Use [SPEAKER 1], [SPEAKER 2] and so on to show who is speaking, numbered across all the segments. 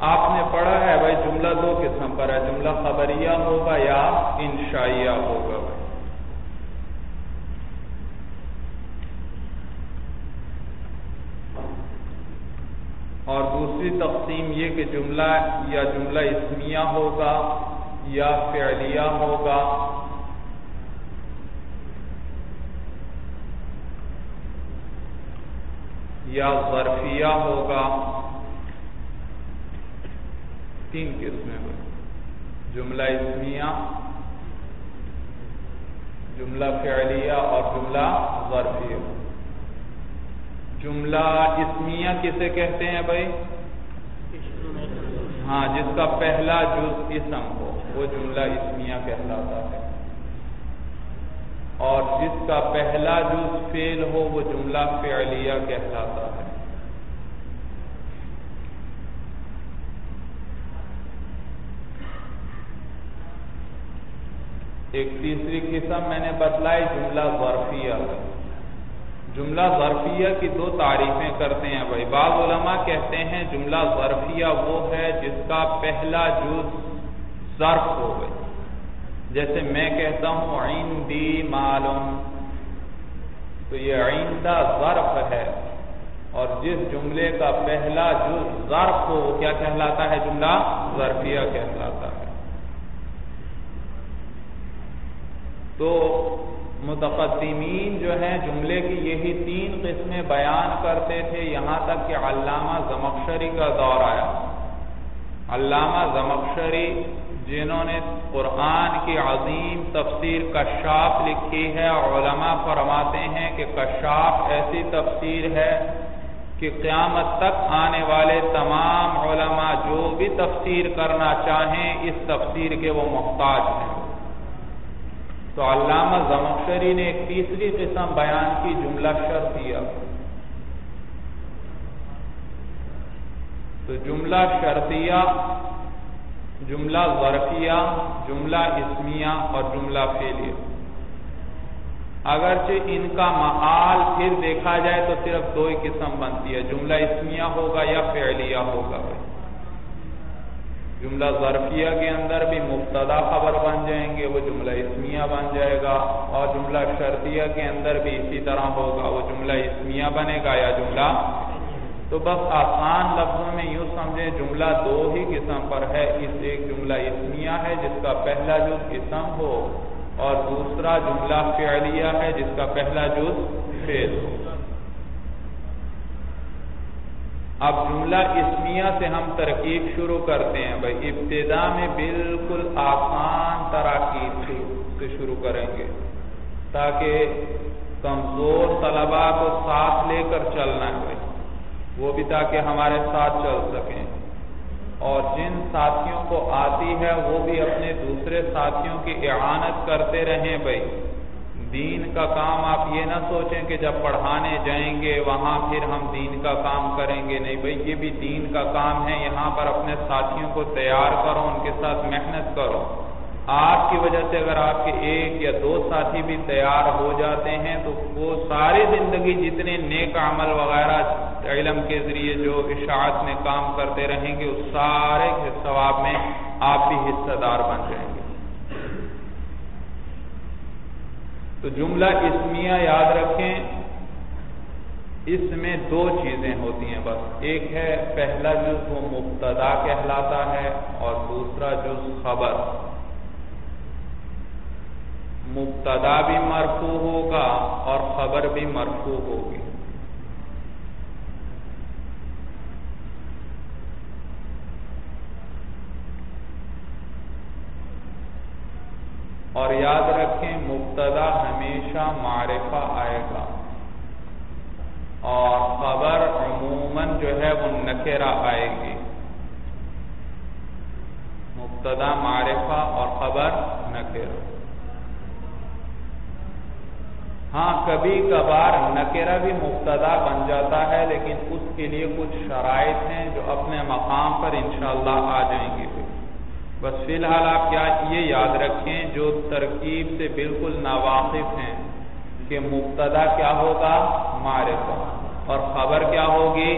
[SPEAKER 1] آپ نے پڑھا ہے بھائی جملہ دو قسم پر ہے، جملہ خبریہ ہوگا یا انشائیہ ہوگا بھائی۔ اور دوسری تقسیم یہ کہ جملہ یا جملہ اسمیہ ہوگا یا فعلیہ ہوگا۔ یا ظرفیہ ہوگا۔ تین قسمیں ہوئی جملہ اسمیہ، جملہ فعلیہ اور جملہ ظرفیہ۔ جملہ اسمیہ کسے کہتے ہیں بھائی؟ ہاں جس کا پہلا جز اسم ہو، وہ جملہ اسمیہ کہلاتا ہے۔ اور جس کا پہلا جز فیل ہو، وہ جملہ فعلیہ کہلاتا ہے۔ ایک تیسری قسم میں نے بتلائی، جملہ ظرفیہ۔ جملہ ظرفیہ کی دو تعریفیں کرتے ہیں۔ بھائی، بعض علماء کہتے ہیں جملہ ظرفیہ وہ ہے جس کا پہلا جز ظرف ہو گئی جیسے میں کہتا ہوں، عندی معلوم تو یہ عیندہ ظرف ہے۔ اور جس جملے کا پہلا جز ظرف ہو، وہ کیا کہلاتا ہے؟ جملہ ظرفیہ کہلاتا ہے۔ تو متقدمین جو ہیں، جملے کی یہی تین قسمیں بیان کرتے تھے۔ یہاں تک کہ علامہ زمخشری کا دور آیا۔ علامہ زمخشری جنہوں نے قرآن کی عظیم تفسیر کشاف لکھی ہے، علماء فرماتے ہیں کہ کشاف ایسی تفسیر ہے کہ قیامت تک آنے والے تمام علماء جو بھی تفسیر کرنا چاہیں، اس تفسیر کے وہ محتاج ہیں۔ تو علامہ زمخشری نے ایک تیسری قسم بیان کی، جملہ شرطیہ تو جملہ شرطیہ، جملہ ظرفیہ، جملہ اسمیہ اور جملہ فیلیہ اگرچہ ان کا محال پھر دیکھا جائے تو صرف دو ہی قسم بنتی ہے، جملہ اسمیہ ہوگا یا فعلیہ ہوگا۔ جملہ ظرفیہ کے اندر بھی مبتدا خبر بن جائیں گے، وہ جملہ اسمیہ بن جائے گا، اور جملہ شرطیہ کے اندر بھی اسی طرح ہوگا، وہ جملہ اسمیہ بنے گا یا جملہ تو بس آسان لفظوں میں یوں سمجھے جملہ دو ہی قسم پر ہے، اس ایک جملہ اسمیہ ہے جس کا پہلا جز قسم ہو، اور دوسرا جملہ فعلیہ ہے جس کا پہلا جز فیل ہو۔ اب جملہ اسمیہ سے ہم ترکیب شروع کرتے ہیں بھائی۔ ابتدا میں بالکل آسان تراکیب سے شروع کریں گے تاکہ کمزور طلباء کو ساتھ لے کر چلنا ہے۔ وہ بھی تاکہ ہمارے ساتھ چل سکیں۔ اور جن ساتھیوں کو آتی ہے وہ بھی اپنے دوسرے ساتھیوں کی اعانت کرتے رہیں بھائی۔ دین کا کام آپ یہ نہ سوچیں کہ جب پڑھانے جائیں گے وہاں پھر ہم دین کا کام کریں گے۔ نہیں بھائی، یہ بھی دین کا کام ہے۔ یہاں پر اپنے ساتھیوں کو تیار کرو، ان کے ساتھ محنت کرو۔ آپ کی وجہ سے اگر آپ کے ایک یا دو ساتھی بھی تیار ہو جاتے ہیں، تو وہ ساری زندگی جتنے نیک عمل وغیرہ علم کے ذریعے جو اشاعت میں کام کرتے رہیں گے، اس سارے کے ثواب میں آپ بھی حصہ دار بن جائیں گے۔ تو جملہ اسمیہ یاد رکھیں۔ اس میں دو چیزیں ہوتی ہیں بس۔ ایک ہے پہلا جز وہ مبتدا کہلاتا ہے اور دوسرا جز خبر۔ مبتدا بھی مرفوع ہوگا اور خبر بھی مرفوع ہوگی۔ اور یاد رکھیں مبتدا ہمیشہ معرفہ آئے گا۔ اور خبر عموماً جو ہے وہ نکرہ آئے گی۔ مبتدا معرفہ اور خبر نکرہ۔ ہاں کبھی کبھار نکرہ بھی مبتدا بن جاتا ہے، لیکن اس کے لیے کچھ شرائط ہیں جو اپنے مقام پر انشاءاللہ آ جائیں گے۔ بس فی الحال آپ کیا یہ یاد رکھیں جو ترکیب سے بالکل ناواقف ہیں کہ مبتدا کیا ہوگا؟ معرفہ. اور خبر کیا ہوگی؟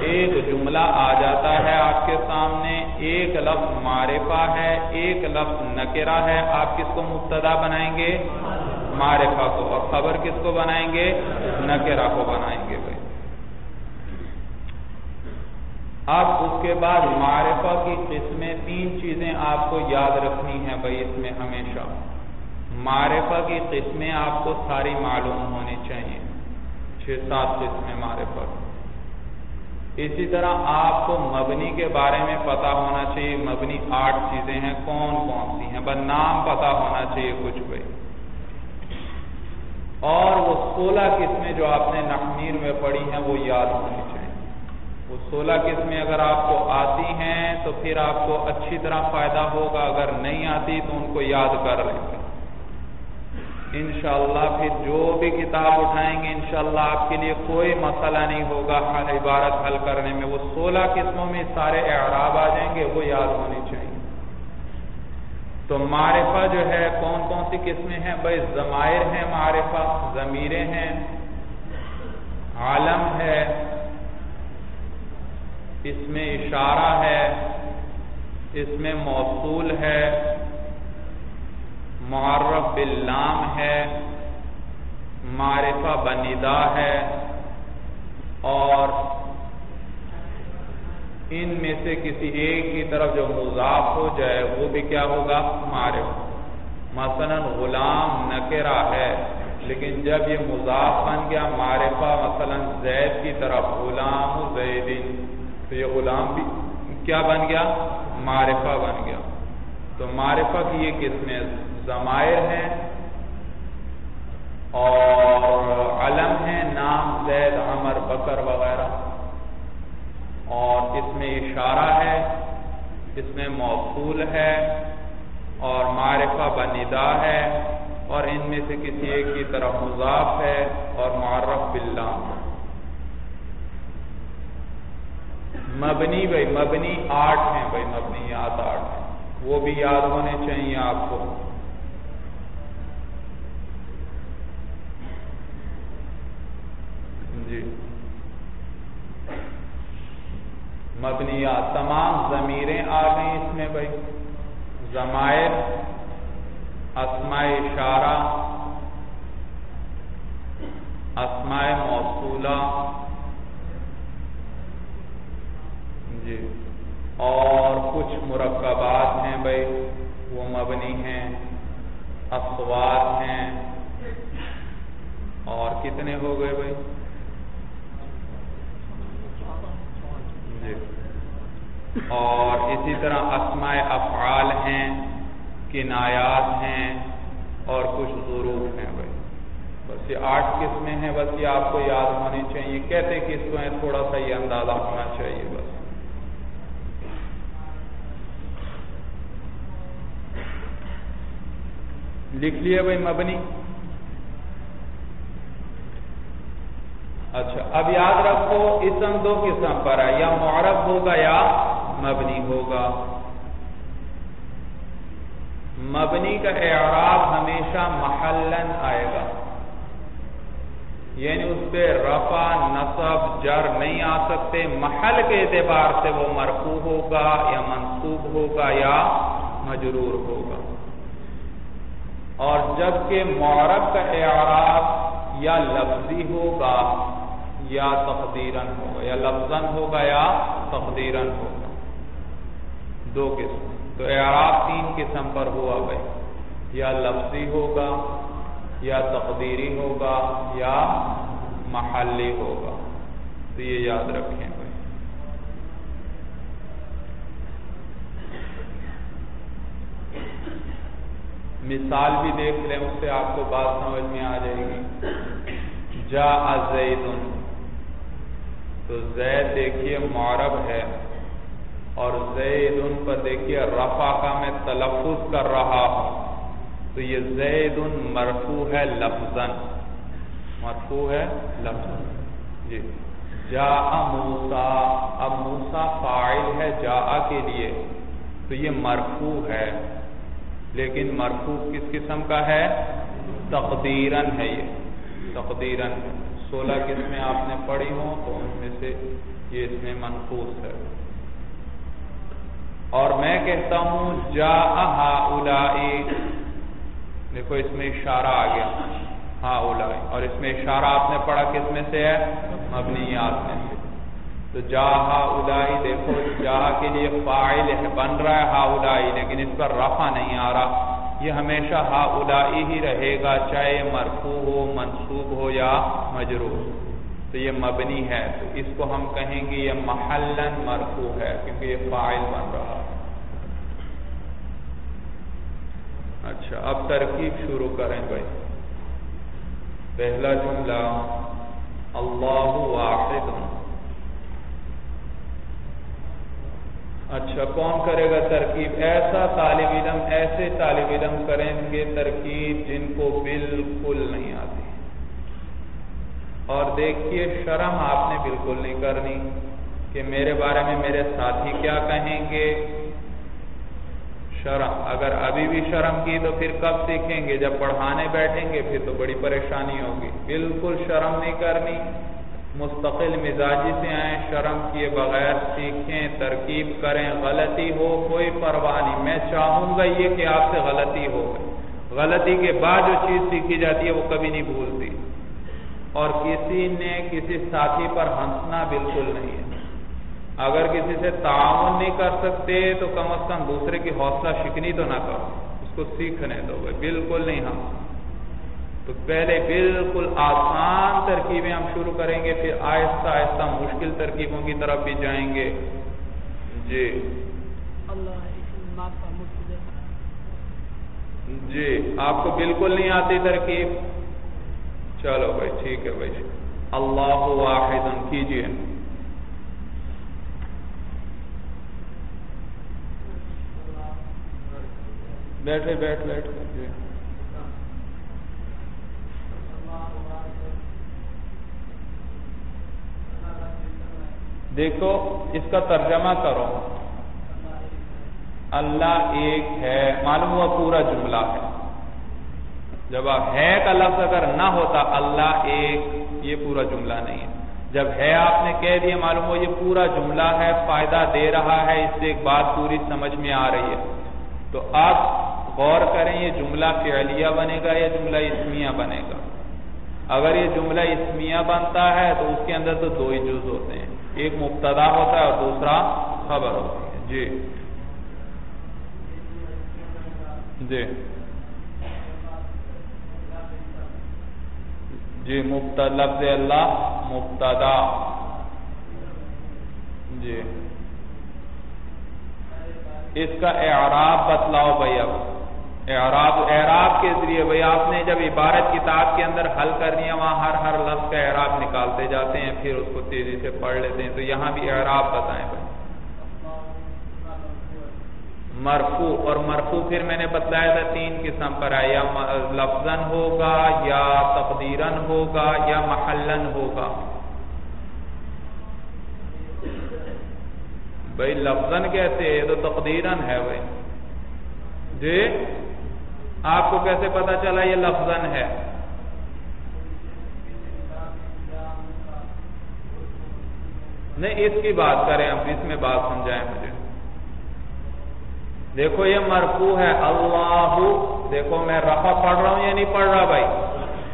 [SPEAKER 1] ایک جملہ آ جاتا ہے آپ کے سامنے، ایک لفظ معرفہ ہے، ایک لفظ نکرہ ہے، آپ کس کو مبتدا بنائیں گے؟ معرفہ کو. اور خبر کس کو بنائیں گے؟ نکرہ کو بنائیں گے بھائی اب اس کے بعد معرفہ کی قسمیں تین چیزیں آپ کو یاد رکھنی ہیں بھائی، اس میں ہمیشہ۔ معرفہ کی قسمیں آپ کو ساری معلوم ہونی چاہیے۔ چھ سات قسمیں معرفہ۔ اسی طرح آپ کو مبنی کے بارے میں پتا ہونا چاہیے، مبنی آٹھ چیزیں ہیں۔ کون کون سی ہیں؟ بس نام پتا ہونا چاہیے کچھ بھائی اور وہ سولہ قسمیں جو آپ نے نخمیر میں پڑھی ہیں، وہ یاد ہونی وہ سولہ قسمیں اگر آپ کو آتی ہیں تو پھر آپ کو اچھی طرح فائدہ ہوگا، اگر نہیں آتی تو ان کو یاد کر لیں۔ انشاءاللہ پھر جو بھی کتاب اٹھائیں گے، انشاءاللہ آپ کے لیے کوئی مسئلہ نہیں ہوگا عبارت حل کرنے میں۔ وہ سولہ قسموں میں سارے اعراب آ جائیں گے، وہ یاد ہونی چاہیے۔ تو معرفہ جو ہے، کون کون سی قسمیں ہیں؟ بھائی ضمائر ہیں معرفہ، ضمیریں ہیں، عالم ہے اس میں اشارہ ہے، اس میں موصول ہے، معرف باللام ہے، معرفہ بنیدا ہے، اور ان میں سے کسی ایک کی طرف جو مضاف ہو جائے، وہ بھی کیا ہوگا؟ معرف۔ مثلا غلام نکرہ ہے، لیکن جب یہ مضاف بن گیا، معرفہ مثلا زید کی طرف، غلام زیدین تو یہ غلام بھی کیا بن گیا؟ معرفہ بن گیا۔ تو معرفہ کی یہ قسمیں ضمائر ہیں اور علم ہے نام، زید، عمر، بکر وغیرہ۔ اور اس میں اشارہ ہے، اس میں موصول ہے اور معرفہ بندا ہے اور ان میں سے کسی ایک کی طرف مضاف ہے اور معرف باللام ہے مبنی بھائی، مبنی آٹھ ہیں بھائی، مبنی آٹھ ہیں۔ وہ بھی یاد ہونے چاہیے آپ کو۔ جی۔ مبنیات تمام ضمیریں آ گئی اس میں بھائی۔ زمائر اسماء اشارہ اسماء موصولہ۔ جی۔ اور کچھ مرکبات ہیں بھائی، وہ مبنی ہیں اخوات ہیں۔ اور کتنے ہو گئے بھائی؟ جی۔ اور اسی طرح اسماء افعال ہیں، کنایات ہیں، اور کچھ ضرور ہیں بھائی۔ بس یہ آٹھ قسمیں ہیں، بس یہ آپ کو یاد ہونی چاہیے۔ کہتے کس کو ہیں؟ تھوڑا سا یہ اندازہ ہونا چاہیے بس۔ لکھ لیے بھائی مبنی؟ اچھا اب یاد رکھو، اسم دو قسم پر ہے، یا معرب ہوگا یا مبنی ہوگا۔ مبنی کا اعراب ہمیشہ محلن آئے گا۔ یعنی اس پہ رفع، نصب، جر نہیں آ سکتے۔ محل کے اعتبار سے وہ مرفوع ہوگا یا منصوب ہوگا یا مجرور ہوگا۔ اور جبکہ معرب کا اعراب یا لفظی ہوگا یا تقدیرن ہوگا، یا لفظن ہوگا یا تقدیرن ہوگا۔ دو قسم۔ تو اعراب تین قسم پر ہوا بھائی۔ یا لفظی ہوگا، یا تقدیری ہوگا، یا محلی ہوگا۔ تو یہ یاد رکھیں۔ مثال بھی دیکھ لیں، اس سے آپ کو بات سمجھ میں آ جائے گی۔ جا زید. تو زید دیکھیے معرب ہے، اور زید ان پر دیکھیے رفا کا میں تلفظ کر رہا ہوں۔ تو یہ زید ان مرفو ہے لفظ مرفو ہے لفظ جی۔ جا موسا اب موسا فائل ہے جا کے لیے۔ تو یہ مرفو ہے۔ لیکن مرفوع کس قسم کا ہے؟ تقدیرن ہے یہ۔ تقدیرن سولہ قسمیں آپ نے پڑھی ہوں تو ان میں سے یہ اس میں منقوص ہے۔ اور میں کہتا ہوں جا الائی دیکھو، اس میں اشارہ آ گیا۔ ہا اولائی اور اس میں اشارہ آپ نے پڑھا کس میں سے ہے؟ مبنیات میں۔ تو جا ہا الائی دیکھو جا کے لیے فائل ہے، بن رہا ہے، ہا الائی لیکن اس پر رفع نہیں آ رہا۔ یہ ہمیشہ ہا الائی ہی رہے گا، چاہے مرفوع ہو، منصوب ہو یا مجرور۔ تو یہ مبنی ہے۔ تو اس کو ہم کہیں گے یہ محلن مرفوع ہے، کیونکہ یہ فائل بن رہا ہے۔ اچھا اب ترکیب شروع کریں بھائی۔ پہلا جملہ، اللہ واحد۔ اچھا کون کرے گا ترکیب؟ ایسا طالب علم، ایسے طالب علم کریں گے ترکیب جن کو بالکل نہیں آتی۔ اور دیکھیے، شرم آپ نے بالکل نہیں کرنی کہ میرے بارے میں میرے ساتھی کیا کہیں گے۔ شرم، اگر ابھی بھی شرم کی تو پھر کب سیکھیں گے؟ جب پڑھانے بیٹھیں گے، پھر تو بڑی پریشانی ہوگی۔ بالکل شرم نہیں کرنی۔ مستقل مزاجی سے آئیں، شرم کیے بغیر سیکھیں، ترکیب کریں، غلطی ہو کوئی پرواہ نہیں۔ میں چاہوں گا یہ کہ آپ سے غلطی ہو۔ غلطی کے بعد جو چیز سیکھی جاتی ہے وہ کبھی نہیں بھولتی۔ اور کسی نے کسی ساتھی پر ہنسنا بالکل نہیں ہے۔ اگر کسی سے تعاون نہیں کر سکتے تو کم از کم دوسرے کی حوصلہ شکنی تو نہ کرو۔ اس کو سیکھنے دو۔ بالکل نہیں ہم تو پہلے بالکل آسان ترکیبیں ہم شروع کریں گے پھر آہستہ آہستہ مشکل ترکیبوں کی طرف بھی جائیں گے۔ جی۔ جی آپ کو بالکل نہیں آتی ترکیب؟ چلو بھائی ٹھیک ہے بھائی۔ اللہ واحد کیجیے بیٹھے بیٹھ بیٹھ جی۔ دیکھو، اس کا ترجمہ کرو۔ اللہ ایک ہے، معلوم ہوا پورا جملہ ہے۔ جب آپ ہے کا لفظ اگر نہ ہوتا، اللہ ایک، یہ پورا جملہ نہیں ہے۔ جب ہے آپ نے کہہ دیا، معلوم ہو یہ پورا جملہ ہے، فائدہ دے رہا ہے، اس سے ایک بات پوری سمجھ میں آ رہی ہے۔ تو آپ غور کریں، یہ جملہ فعلیہ بنے گا یا جملہ اسمیہ بنے گا؟ اگر یہ جملہ اسمیہ بنتا ہے تو اس کے اندر تو دو ہی جز ہوتے ہیں۔ ایک مبتدا ہوتا ہے اور دوسرا خبر ہوتی ہے۔ جی۔ جی۔ جی لفظ اللہ مبتدا۔ جی۔ اس کا اعراب بتلاؤ بھائی اب اعراب اعراب کے ذریعے بھائی، آپ نے جب عبارت کتاب کے اندر حل کر دیا، وہاں ہر ہر لفظ کا اعراب نکالتے جاتے ہیں، پھر اس کو تیزی سے پڑھ لیتے ہیں۔ تو یہاں بھی اعراب بتائیں بھائی۔ مرفو اور مرفو پھر میں نے بتلایا تھا، تین قسم پر ہے۔ یا لفظ ہوگا، یا تقدیرن ہوگا، یا محلن ہوگا۔ بھائی لفظ کیسے؟ تو تقدیرن ہے بھائی۔ جی؟ آپ کو کیسے پتا چلا یہ لفظ ہے؟ نہیں، اس کی بات کریں اب اس میں بات سمجھائیں مجھے۔ دیکھو، یہ مرفو ہے۔ اللہ، دیکھو، میں رفع پڑھ رہا ہوں یا نہیں پڑھ رہا بھائی؟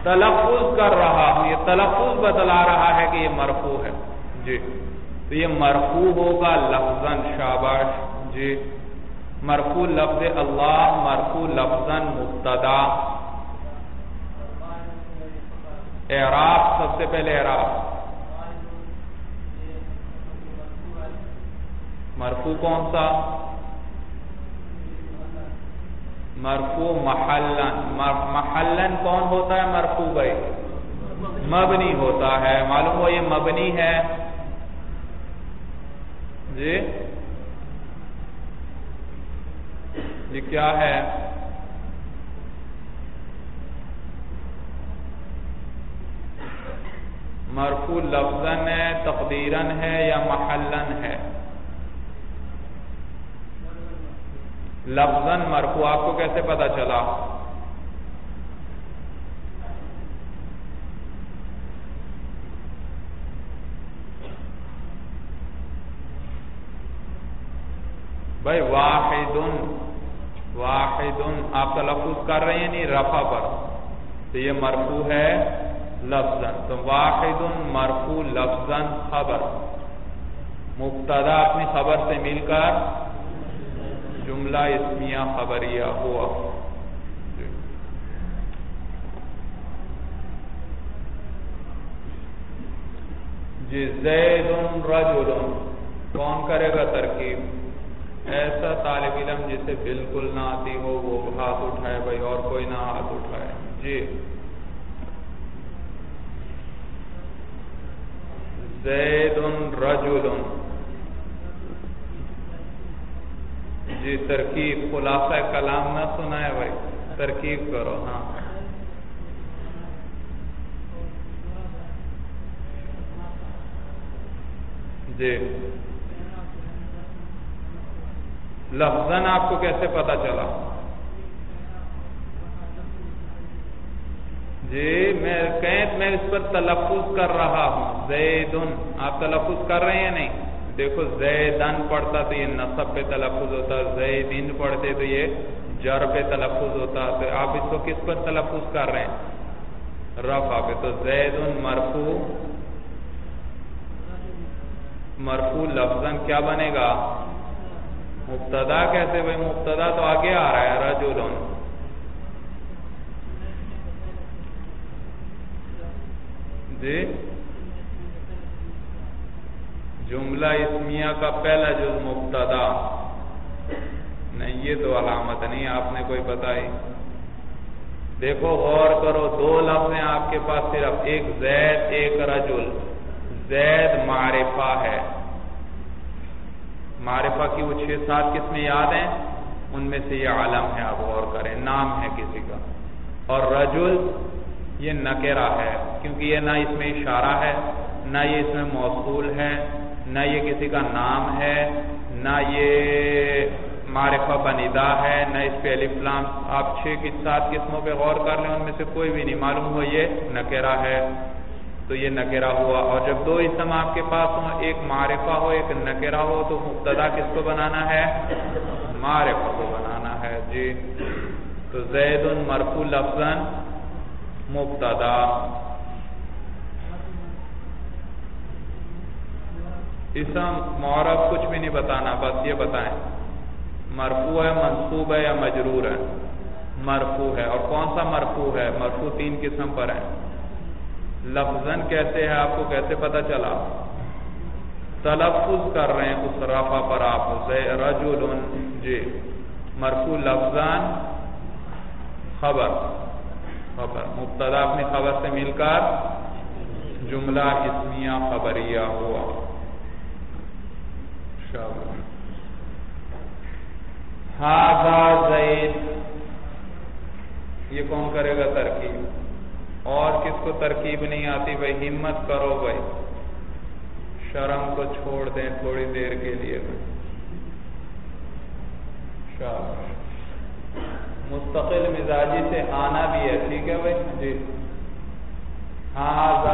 [SPEAKER 1] تلفظ کر رہا ہوں۔ یہ تلفظ بتلا رہا ہے کہ یہ مرفو ہے۔ جی تو یہ مرفو ہوگا لفظ شاباش۔ جی۔ مرفو لفظ اللہ مرفو لفظ مبتدا۔ اعراب، سب سے پہلے اعراب۔ مرفو کون سا؟ مرفو محلن۔ محلن کون ہوتا ہے؟ مرفو بھائی۔ مبنی ہوتا ہے۔ معلوم ہو یہ مبنی ہے۔ جی؟ یہ کیا ہے؟ مرفو لفظاً ہے تقدیرن ہے یا محلاً ہے؟ لفظن مرفو آپ کو کیسے پتا چلا؟ بھائی واہ واحد آپ تلفظ کر رہے ہیں نہیں رفع پر۔ تو یہ مرفو ہے لفظ تو واحد مرفو لفظ خبر۔ مبتدا اپنی خبر سے مل کر جملہ اسمیہ خبریہ ہوا۔ جی۔, جی، زید رجل کون کرے گا ترکیب؟ ایسا طالب علم جسے بالکل نہ آتی ہو، وہ ہاتھ اٹھائے بھائی، اور کوئی نہ ہاتھ اٹھائے۔ جی۔ زید رجل جی ترکیب، خلاصہ کلام نہ سنا ہے بھائی، ترکیب کرو ہاں۔ جی۔ لفظ آپ کو کیسے پتا چلا؟ جی میں میں اس پر تلفظ کر رہا ہوں، زیدن۔ آپ تلفظ کر رہے ہیں نہیں؟ دیکھو، زیدن پڑھتا تو یہ نصب پہ تلفظ ہوتا، زیدن پڑھتے تو یہ جر پہ تلفظ ہوتا، تو آپ اس کو کس پر تلفظ کر رہے ہیں؟ رفع پہ۔ تو زیدن مرفو مرفو لفظ کیا بنے گا؟ مبتدا کیسے بھائی مبتدا تو آگے آ رہا ہے رجولن جی؟ جملہ اسمیہ کا پہلا جو مبتدا۔ نہیں، یہ تو علامت نہیں، آپ نے کوئی بتائی۔ دیکھو، غور کرو، دو لفظ ہیں آپ کے پاس، صرف ایک زید، ایک رجل۔ زید معرفہ ہے۔ معرفہ کی وہ چھ سات قسمیں یاد ہیں، ان میں سے یہ عالم ہے آپ غور کریں، نام ہے کسی کا۔ اور رجل یہ نکرہ ہے، کیونکہ یہ نہ اس میں اشارہ ہے، نہ یہ اس میں موصول ہے، نہ یہ کسی کا نام ہے، نہ یہ معرفہ بنیدہ ہے، نہ اس پہ علی فلام آپ چھ کی سات قسموں پہ غور کر لیں، ان میں سے کوئی بھی نہیں معلوم ہو، یہ نکرہ ہے۔ تو یہ نکرہ ہوا اور جب دو اسم آپ کے پاس ہوں، ایک معرفہ ہو، ایک نکرہ ہو، تو مبتدا کس کو بنانا ہے؟ معرفہ کو بنانا ہے جی۔ تو زید مرفو لفظ مبتدا۔ اسم معرف کچھ بھی نہیں بتانا، بس یہ بتائیں۔ مرفو ہے، منصوب ہے یا مجرور ہے؟ مرفو ہے۔ اور کون سا مرفو ہے؟ مرفو تین قسم پر ہے لفظ کیسے ہے آپ کو کیسے پتا چلا؟ تلفظ کر رہے ہیں اس رفا پر آپ رجل جی مرفو لفظان خبر خبر، مبتدا اپنی خبر سے مل کر جملہ اسمیہ خبریہ ہوا۔ ہاں زید، یہ کون کرے گا ترکیب؟ اور کس کو ترکیب نہیں آتی بھائی؟ ہمت کرو بھائی۔ شرم کو چھوڑ دیں تھوڑی دیر کے لیے۔ مستقل مزاجی سے آنا بھی ہے، ٹھیک ہے بھائی؟ جی۔ ہاں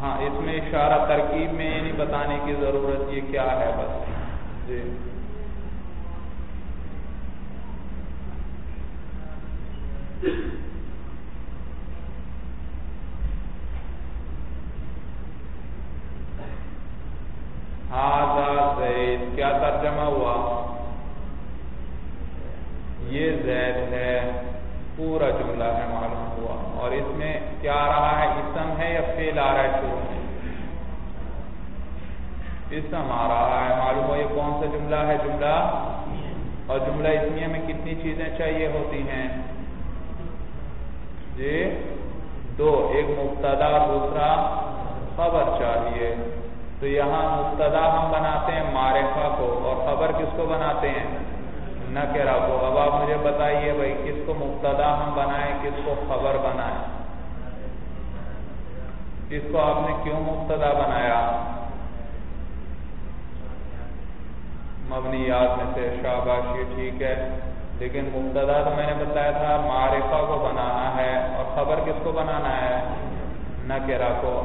[SPEAKER 1] ہاں اس میں اشارہ ترکیب میں یہ نہیں بتانے کی ضرورت یہ کیا ہے بس۔ جی۔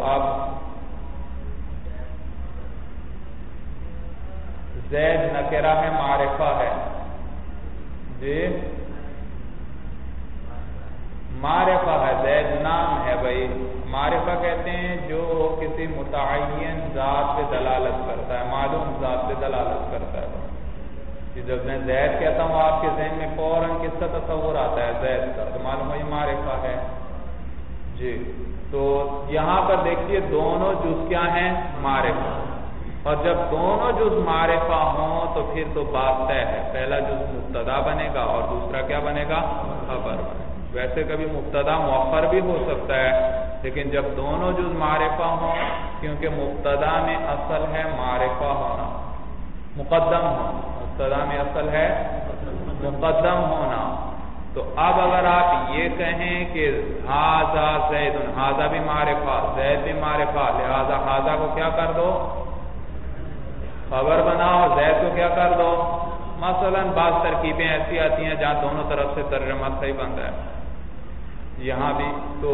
[SPEAKER 1] آپ زید نکرہ ہے معرفہ ہے۔ جی؟ معرفہ ہے، زید نام ہے بھائی۔ معرفہ کہتے ہیں جو کسی متعین ذات پہ دلالت کرتا ہے، معلوم ذات پہ دلالت کرتا ہے۔ جی، جب میں زید کہتا ہوں، آپ کے ذہن میں فوراً کس کا تصور آتا ہے زید کا، تو معلوم ہے معرفہ ہے۔ جی۔ تو یہاں پر دیکھیے دونوں جز کیا ہیں؟ معرفہ۔ اور جب دونوں جز معرفہ ہوں تو پھر تو بات طے ہے۔ پہلا جز مبتدا بنے گا اور دوسرا کیا بنے گا؟ خبر۔ ویسے کبھی مبتدا مؤخر بھی ہو سکتا ہے، لیکن جب دونوں جز معرفہ ہوں، کیونکہ مبتدا میں اصل ہے معرفہ ہونا۔ مقدم ہو۔ مبتدا میں اصل ہے مقدم ہونا۔ تو اب اگر آپ یہ کہیں کہ ہاضا زید ہاضا بھی معرفہ زید بھی معرفہ لہذا ہاضا کو کیا کر دو؟ خبر بناؤ، زید کو کیا کر دو؟ مثلا بعض ترکیبیں ایسی آتی ہیں جہاں دونوں طرف سے ترجمہ صحیح بنتا ہے۔ یہاں بھی تو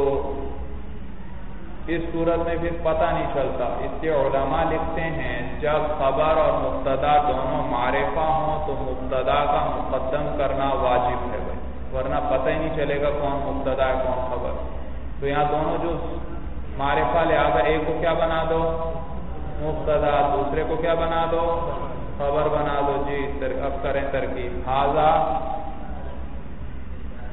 [SPEAKER 1] اس صورت میں پھر پتہ نہیں چلتا۔ اس کے علماء لکھتے ہیں، جب خبر اور مبتدا دونوں معرفہ ہوں تو مبتدا کا مقدم کرنا واجب ہے۔ ورنہ پتہ ہی نہیں چلے گا کون مبتدا ہے، کون خبر۔ تو یہاں دونوں جو معرفہ لہٰذا ایک کو کیا بنا دو؟ مبتدا، دوسرے کو کیا بنا دو؟ خبر بنا دو۔ جی اب کریں ترکیب۔ حاضہ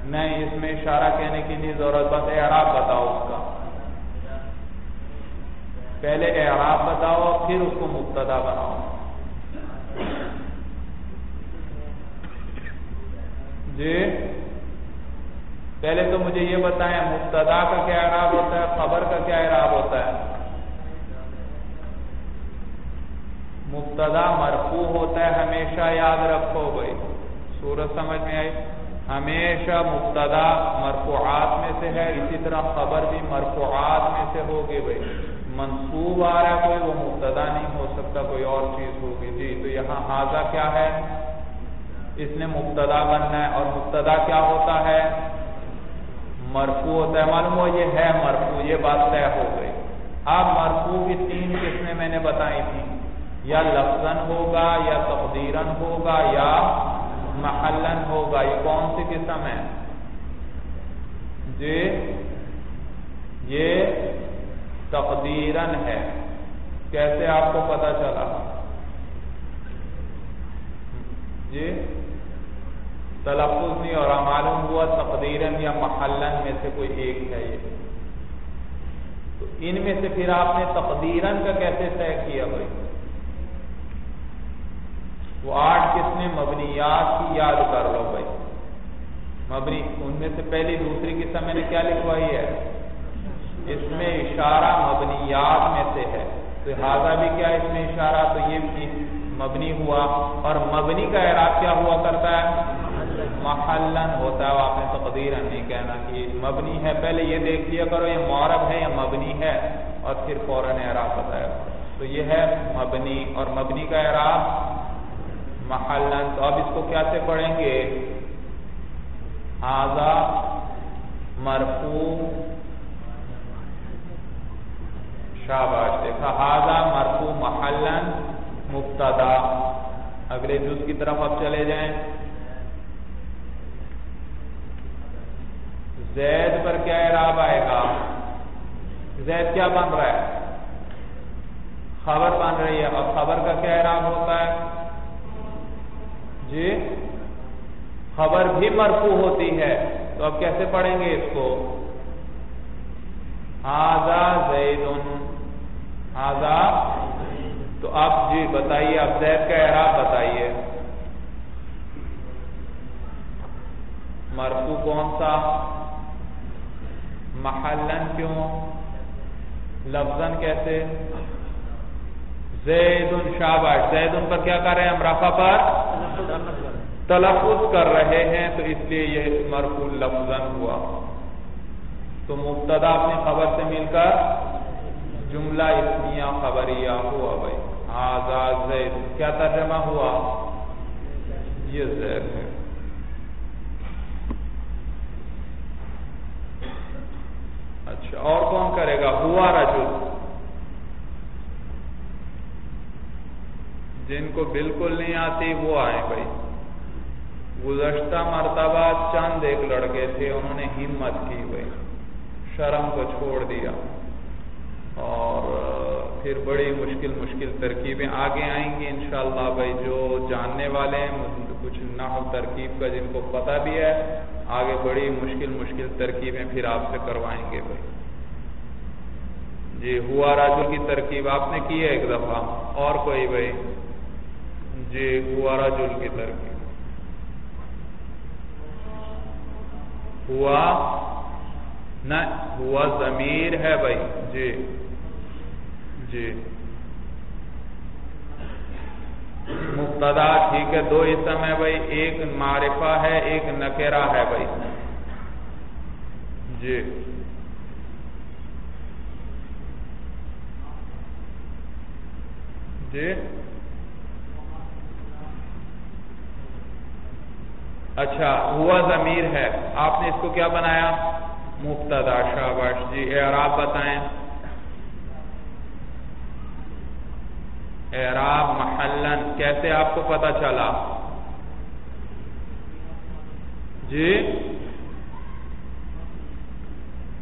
[SPEAKER 1] نہیں اس میں اشارہ کہنے کی نہیں ضرورت، بس اعراب بتاؤ اس کا۔ پہلے اعراب بتاؤ، پھر اس کو مبتدا بناؤ۔ جی؟ پہلے تو مجھے یہ بتائیں، مبتدا کا کیا اعراب ہوتا ہے، خبر کا کیا اعراب ہوتا ہے؟ مبتدا مرفوع ہوتا ہے، ہمیشہ یاد رکھو بھائی۔ سورج سمجھ میں آئی؟ ہمیشہ مبتدا مرفوعات میں سے ہے، اسی طرح خبر بھی مرفوعات میں سے ہوگی بھائی۔ منصوب آ رہا ہے کوئی، وہ مبتدا نہیں ہو سکتا، کوئی اور چیز ہوگی۔ جی تو یہاں حاضہ کیا ہے؟ اس نے مبتدا بننا ہے۔ اور مبتدا کیا ہوتا ہے؟ مرفوع ہوتا ہے. معلوم ہو یہ ہے مرفوع، یہ بات طے ہو گئی. اب مرفوع کی تین قسمیں میں نے بتائی تھی یا لفظن ہوگا، یا تقدیرن ہوگا، یا محلن ہوگا. یہ کون سی قسم ہے؟ جی یہ تقدیرن ہے. کیسے آپ کو پتا چلا؟ جی تلفظ نہیں اور معلوم ہوا تقدیرن یا محلن میں سے کوئی ایک ہے یہ۔ تو ان میں سے پھر آپ نے تقدیرن کا کیسے طے کیا بھائی؟ وہ آٹھ قسمیں مبنیات کی یاد کر لو بھائی۔ مبنی، ان میں سے پہلی، دوسری قسم میں نے کیا لکھوائی ہے؟ اس میں اشارہ مبنیات میں سے ہے۔ تو لہٰذا بھی کیا اس میں اشارہ؟ تو یہ بھی مبنی ہوا۔ اور مبنی کا اعراب کیا ہوا کرتا ہے؟ محلن ہوتا ہے آپ نے تقدیر نہیں کہنا کہ مبنی ہے۔ پہلے یہ دیکھ لیا کرو، یہ مورب ہے یا مبنی ہے، اور پھر فوراً اعراب بتایا۔ تو یہ ہے مبنی، اور مبنی کا اعراب محلن۔ تو اب اس کو کیا سے پڑھیں گے؟ آزا مرفو شاباش۔ دیکھا ہاضا مرفو محلن مبتدا۔ اگلے جز کی طرف اب چلے جائیں۔ زید پر کیا اعراب آئے گا؟ زید کیا بن رہا ہے؟ خبر بن رہی ہے۔ اور خبر کا کیا اعراب ہوتا ہے؟ جی؟ خبر بھی مرفو ہوتی ہے۔ تو اب کیسے پڑھیں گے اس کو؟ آزا زید آزا تو آپ جی بتائیے آپ زید کا اعراب بتائیے۔ مرفو کون سا؟ محلن کیوں؟ لفظن کیسے؟ زید شاباش. زید پر کیا کر رہے ہیں ہم؟ پر؟ تلفظ کر رہے ہیں، تو اس لیے یہ مرفوع لفظ ہوا۔ تو مبتدا اپنی خبر سے مل کر جملہ اسمیہ خبریہ ہوا بھائی۔ آزاد زید، کیا ترجمہ ہوا؟ یہ زید ہے۔ اچھا اور کون کرے گا؟ ہوا رجل۔ جن کو بالکل نہیں آتی، وہ آئے بھائی۔ گزشتہ مرتبہ چند ایک لڑکے تھے، انہوں نے ہمت کی بھائی۔ شرم کو چھوڑ دیا۔ اور پھر بڑی مشکل مشکل ترکیبیں آگے آئیں گی انشاءاللہ بھائی۔ جو جاننے والے ہیں کچھ نحو ترکیب کا، جن کو پتہ بھی ہے آگے بڑی مشکل مشکل ترکیبیں پھر آپ سے کروائیں گے بھائی۔ جی ہوا راجو کی ترکیب آپ نے کی ہے ایک دفعہ؟ اور کوئی بھائی؟ جی ہوا راجول کی ترکیب۔ ہوا؟ نہ، ہوا ضمیر ہے بھائی۔ جی جی۔ مبتدا ٹھیک ہے، دو اسم ہے بھائی، ایک معرفہ ہے، ایک نکرا ہے بھائی۔ جی۔ جی۔ اچھا ہوا ضمیر ہے۔ آپ نے اس کو کیا بنایا؟ مبتدا، شاباش جی۔ اعراب بتائیں۔ اعراب محلن، کیسے آپ کو پتا چلا؟ جی؟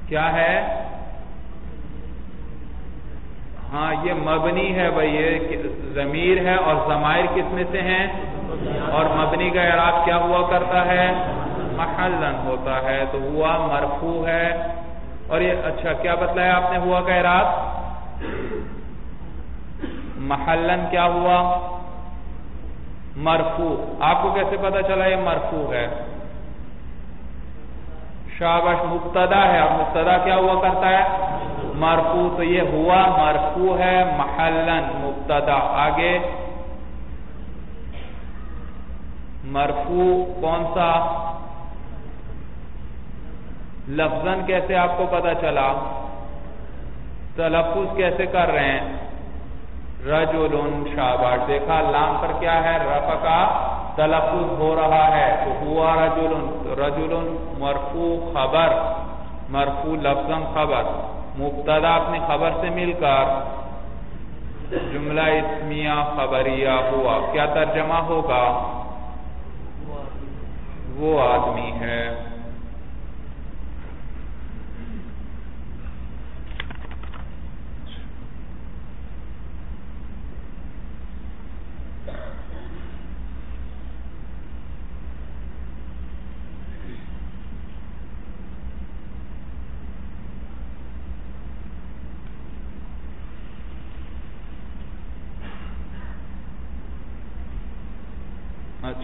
[SPEAKER 1] کیا ہے؟ ہاں یہ مبنی ہے بھائی، یہ ضمیر ہے اور ضمائر کس میں سے ہیں؟ اور مبنی کا اعراب کیا ہوا کرتا ہے؟ محلن ہوتا ہے، تو ہوا مرفو ہے۔ اور یہ اچھا کیا بتلایا آپ نے ہوا کا اعراب؟ محلن کیا ہوا؟ مرفو آپ کو کیسے پتا چلا یہ مرفو ہے؟ شابش مبتدا ہے. اور مبتدا کیا ہوا کرتا ہے؟ مرفو تو یہ ہوا مرفو ہے محلن، مبتدا. آگے. مرفو کون سا؟ لفظ کیسے آپ کو پتا چلا؟ تلفظ کیسے کر رہے ہیں؟ رجل شاباش، دیکھا لام پر کیا ہے؟ رفع کا تلفظ ہو رہا ہے۔ تو ہوا رجل رجل مرفو خبر مرفو لفظ خبر۔ مبتدا اپنی خبر سے مل کر جملہ اسمیہ خبریہ ہوا۔ کیا ترجمہ ہوگا؟ وہ آدمی ہے۔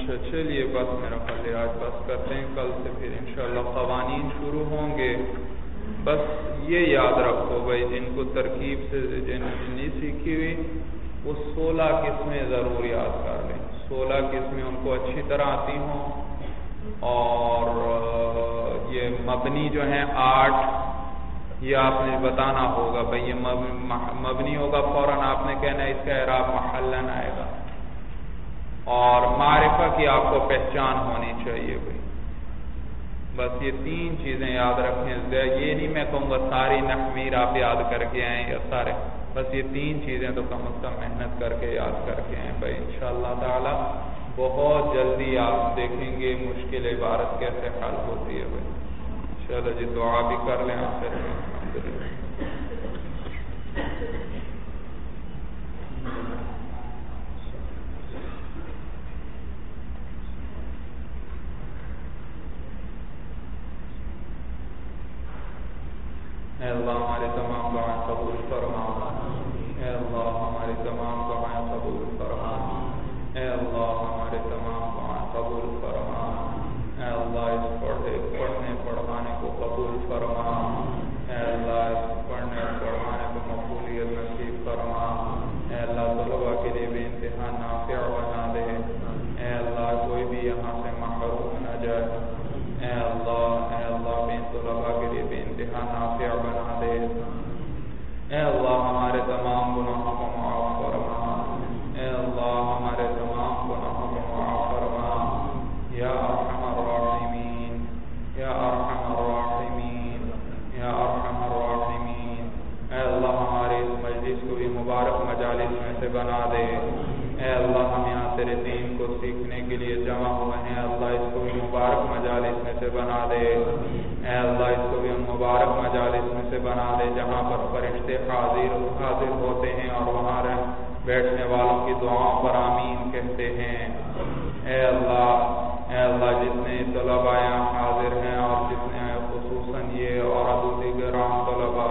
[SPEAKER 1] اچھا چلیے، بس میرا خیال آج بس کرتے ہیں، کل سے پھر انشاءاللہ قوانین شروع ہوں گے۔ بس یہ یاد رکھو بھائی، جن کو ترکیب سے، جن نہیں سیکھی ہوئی، وہ سولہ قسمیں ضرور یاد کر لیں۔ سولہ قسمیں ان کو اچھی طرح آتی ہوں۔ اور یہ مبنی جو ہیں آٹھ، یہ آپ نے بتانا ہوگا بھائی، یہ مبنی ہوگا فوراً آپ نے کہنا اس کا اعراب محلن آئے گا۔ اور معرفہ کی آپ کو پہچان ہونی چاہیے بھائی۔ بس یہ تین چیزیں یاد رکھیں۔ یہ نہیں میں کہوں گا ساری نحمیر آپ یاد کر کے آئیں یا سارے۔ بس یہ تین چیزیں تو کم از کم محنت کر کے یاد کر کے آئیں بھائی۔ انشاءاللہ تعالی بہت جلدی آپ دیکھیں گے مشکل عبارت کیسے حل ہوتی ہے بھائی۔ چلو جی دعا بھی کر لیں۔ آپ سے الحمد للہ مجالس میں سے بنا دے۔ اے اللہ ہم یہاں تیرے دین کو سیکھنے کے لیے جمع ہوئے ہیں۔ اللہ، اس کو بھی مبارک مجالس میں سے بنا دے۔ اے اللہ، اس کو بھی ہم مبارک مجالس میں سے بنا دے۔ جہاں پر فرشتے حاضر حاضر ہوتے ہیں اور وہاں رہ بیٹھنے والوں کی دعاؤں پر آمین کہتے ہیں۔ اے اللہ اے اللہ، جتنے طلبا یہاں حاضر ہیں اور جتنے خصوصاً یہ اور دیگر عام طلبا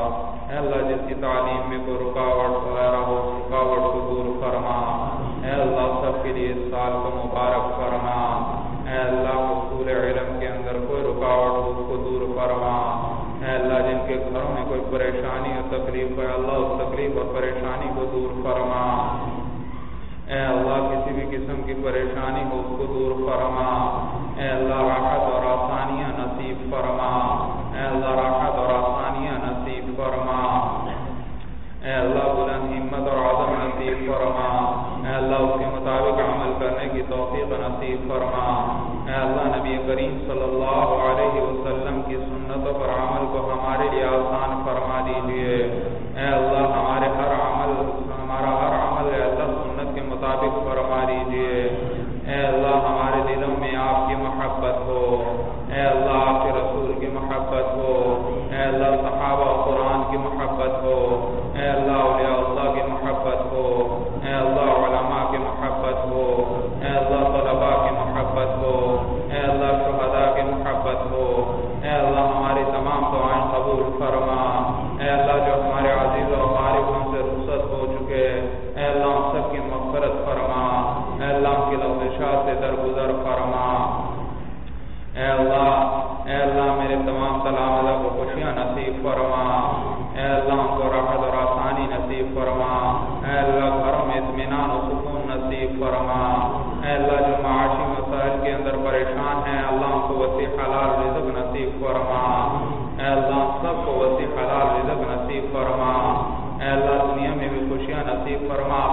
[SPEAKER 1] اے اللہ، جس کی تعلیم میں کوئی رکاوٹ وغیرہ ہو رکاوٹ کو دور فرما۔ اے اللہ، سب کے لیے اس سال کو مبارک فرما۔ اے اللہ حصول علم کے اندر کوئی رکاوٹ اس کو دور فرما۔ اے اللہ، جن کے گھروں میں کوئی پریشانی اور تکلیف ہے، اللہ اس تکلیف اور پریشانی کو دور فرما۔ اے اللہ، کسی بھی قسم کی پریشانی ہو اس کو دور فرما۔ اے اللہ، راحت اور آسانیاں نصیب فرما۔ اے اللہ، راحت اور آسانیاں نصیب فرما اے اللہ بلند ہمت اور عظم نصیب فرما۔ اے اللہ اس کے مطابق عمل کرنے کی توفیق نصیب فرما۔ اے اللہ نبی کریم صلی اللہ علیہ وسلم کی سنتوں پر عمل کو ہمارے لیے آسان فرما دیجیے اے اللہ ہمارے ہر عمل ہمارا ہر عمل اے اللہ سنت کے مطابق فرما دیجیے اے اللہ ہمارے دلوں میں آپ کی محبت ہو اے اللہ آپ کے رسول کی محبت ہو اے اللہ صحابہ قرآن کی محبت ہو اے اللہ اولیاء اللہ کی محبت ہو اے اللہ علماء کی محبت ہو اے اللہ طلباء کی محبت ہو اے اللہ شہداء کی محبت ہو اے اللہ ہماری تمام دعائیں قبول فرما اے اللہ جو ہمارے عزیز و فارغ ہم سے رخصت ہو چکے اے اللہ ہم سب کی مغفرت فرما اے اللہ ہم کی لغزشات سے درگزر فرما اے اللہ اے اللہ میرے تمام تلاملہ کو خوشیاں نصیب فرما اے اللہ ہم کو راحت اور آسانی نصیب فرما اے اللہ گھروں میں اطمینان و سکون نصیب فرما اے اللہ جو معاشی مسائل کے اندر پریشان ہیں اللہ ہم کو وسیع حلال رزق نصیب فرما اے اللہ ہم سب کو وسیع حلال رزق نصیب فرما اے اللہ دنیا میں بھی خوشیاں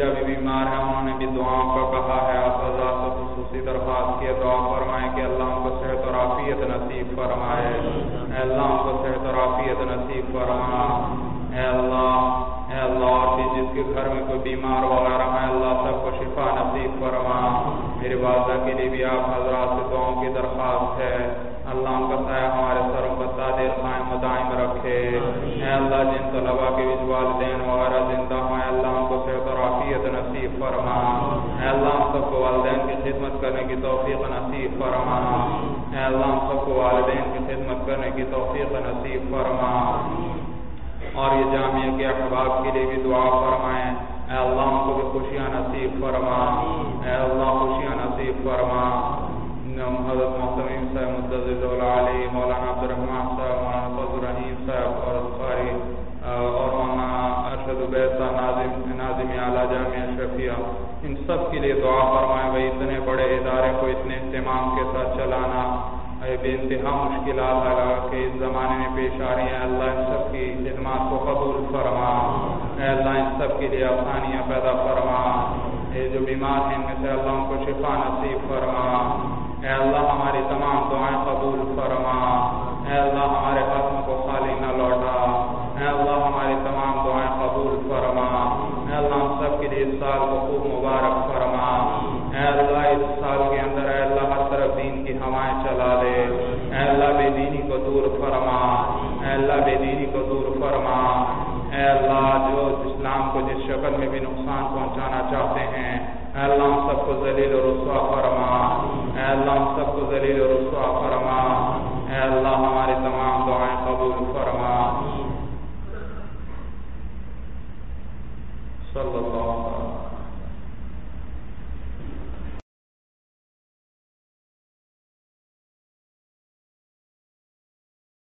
[SPEAKER 1] میری بھی بیمار ہیں، انہوں نے بھی دعاؤں کا کہا ہے، آپ حضرات سے خصوصی درخواست کیا دعا فرمائے کہ اللہ ان کو صحت اور عافیت نصیب فرمائے۔ اے اللہ ان کو صحت اور عافیت نصیب فرما۔ اے اللہ اے اللہ، اور بھی جس کے گھر میں کوئی بیمار وغیرہ ہے اللہ سب کو شفا نصیب فرما۔ میری والدہ کے لیے بھی آپ حضرات سے دعاؤں کی درخواست ہے۔ اللہ ان کا سایہ ہمارے سروں پر تعدیر قائم و دائم رکھے۔ اے اللہ، جن طلبا کے بھی والدین وغیرہ زندہ ہیں اللہ نصیب فرما۔ اے اللہ، ہم سب کو والدین کی خدمت کرنے کی توفیق نصیب فرما۔ اے اللہ، ہم سب کو والدین کی خدمت کرنے کی توفیق نصیب فرما۔ اور یہ جامعہ کے احباب کے لیے بھی دعا فرمائیں۔ اے اللہ، ہم کو بھی خوشیاں نصیب فرما۔ اے اللہ، خوشیاں نصیب فرما۔ حضرت محتمیم صاحب مدد علی، مولانا عبد الرحمان صاحب، مولانا فضل رحیم صاحب اور اور مولانا ارشد بیسا ناظم ناظم ان سب کے لیے دعا فرمائیں بھائی اتنے بڑے ادارے کو اتنے اہتمام کے ساتھ چلانا بے انتہا مشکلات لگا کہ اس زمانے میں پیش آ رہی ہیں۔ اللہ، ان سب کی خدمات کو قبول فرما۔ اے اللہ، ان سب کے لیے آسانیاں پیدا فرما۔ یہ جو بیمار ہیں، ان میں سے اللہ ان کو شفا نصیب فرما۔ اے اللہ، ہماری تمام دعائیں قبول فرما۔ اے اللہ، ہمارے ہاتھوں کو خالی نہ لوٹا۔ اے اللہ، ہماری تمام دعائیں قبول فرما۔ اے اللہ، ہم سب کے لیے اس سال کو خوب اے اللہ، جو اسلام کو جس شکل میں بھی نقصان پہنچانا چاہتے ہیں، اے اللہ، ہم سب کو ذلیل و رسوا فرما۔ اے اللہ، ہم سب کو ذلیل و رسوا فرما۔ اے اللہ، ہماری تمام دعائیں قبول فرما۔ صلی اللہ